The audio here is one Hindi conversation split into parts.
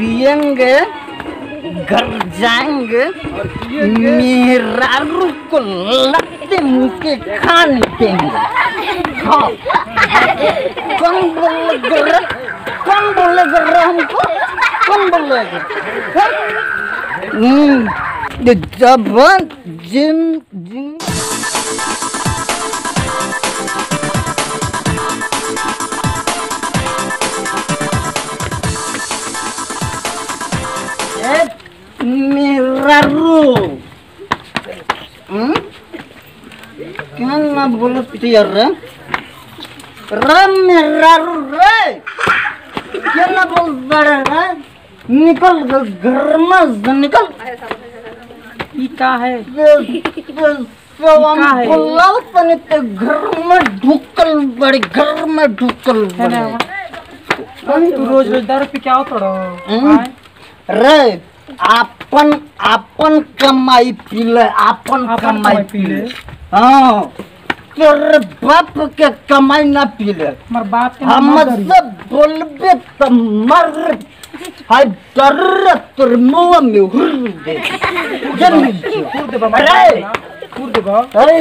पियेंगे घर जाएँगे मेहरारू को लगते मुँह के खाने देंगे हाँ कौन बोलेगा रे? कौन बोलेगा रे हमको कौन बोलेगा हाँ? हम्म, ये जब जिन जिन हम्म? क्या है क्या निकल घर में निकल है है? ते घर में ढुकल बड़े घर में ढुकल बड़े रोज रोज दारू पी के आओ तोड़ो हम्म। रे आपन आपन कमाई पीले आपन आपन कमाई। पीले हाँ तेरे बाप के कमाई ना पीले हमार बाप के हम। सब बोलबे तो मर। हाय डर तोर मुँह में हुर दे। से। फूर दे बाबा अरे! फूर दे बाबा अरे!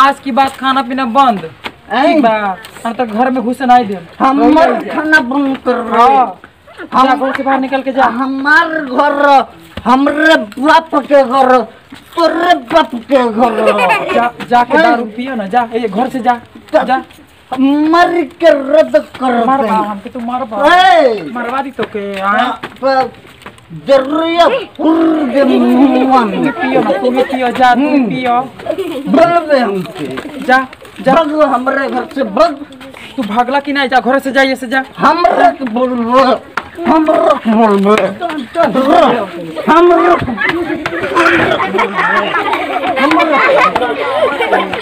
आज की बात खाना पीना बंद। ठीक बा। हम तो घर में घुसे नहीं दे हमार खाना बंद कर रहे। हाँ जा घर से बाहर निकल के जा। हमार घर हमरे बाप के घर तोरे बाप के घर। जा जाके दारू पियो ना जा ए घर से जा जा। मर के रद्द कर मार बा दे। हमके तो मार बा मरवा दी तो के प- जरूरिया फुर दे मुँह में पियो ना तू भी पियो जा तू भी पियो। बोलबे हमसे जा जा। भग हमरे घर से भग। तू भागला कि नहीं? जा घर से जाइए से जा। हमरे के बोलबे हमरे के बोलबे हमरे के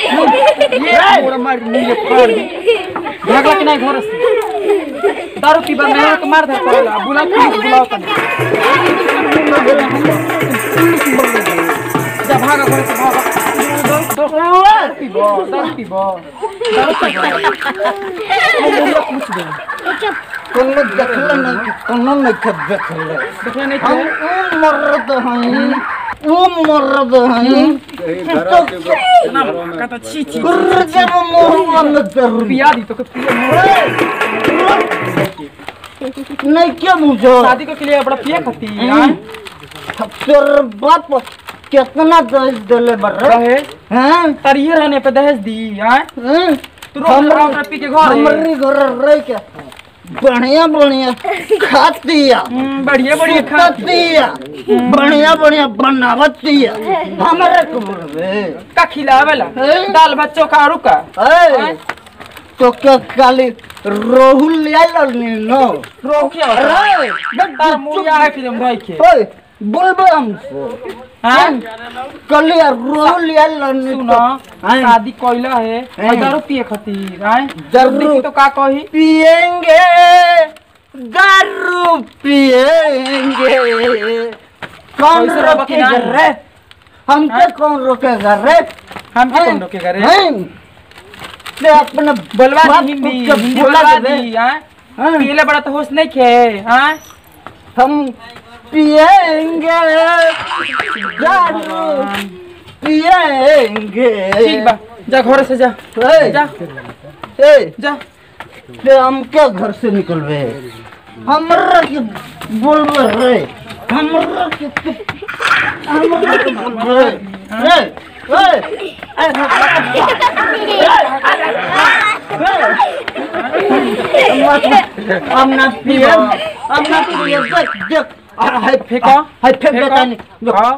पूरा मार मुँह फाड़ दी भागला कि नहीं घर से दारू पीबा मेहर के मार दे पड़ेला बुला पुलिस बुलाओ तनी जा भागा घर से भागा दारू पीबो दारू पीबो दारू पीबो हम बुढ़िया पूछ दे कोनो देखले नहीं कोनो नहीं के देखले हम ऊ मर्द हई ऊ मर्द हई ना का तो छी छी मोहम्मद में ज़रूर पिया दी तो के पिया नहीं क्या मुझे शादी के लिए बड़ा पिया खाती यार तेरे बाप कितना दहेज दिले बर्रे रहे हैं तरिए रहने पे दहेज दी हैं? तू रोज रात पी के घर है। हमारे घर रह के बढ़िया बढ़िया खातिया बढ़िया बढ़िया खातिया बढ़िया बढ़िया बनावतिया हमारे को बोलबे का खिलावेला दाल भात चोखा रुका तो क्या काली रोहू ले आइल नो रोह क्या अरे तार मुड़िया है फिर हम भाई के ओए बोलबे हमसे हैं कली ले सुनो शादी कोइला है हैं? दारू पिए खातिर हैं ज़रूर। तो का कही पिएँगे दारू पिएँगे कौन रोकेगा रे हमसे कौन रोकेगा रे हम के कौन रोकेगा रे? से अपने बोलवा दी हिंदी हिंदी बोला बोलवा दी हैं? पीले बड़ा तो होश नहीं खे हैं हम पिएँगे पिएँगे ठीक बा जा घर से जा ए, जा ए, जा से हम क्या घर से निकलवे हमरा के बोलबे रे हमरा के हमरा के बोलबे रे ए ए हम ना पिए हम ना पिए देख देख हाय फेंको? हाय फेंक देता नहीं। फेंको हाँ?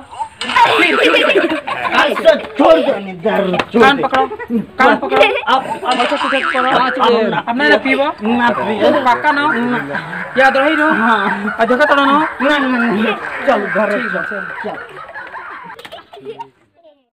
ऐसे छोड़ दो नहीं कान पकड़ो कान पकड़ो। अब अच्छा ठीक है करो अब ना अब ना पीवा। ना पिए पक्का ना। याद रही रो हाँ। देखा तो ना? ना चल घर चल।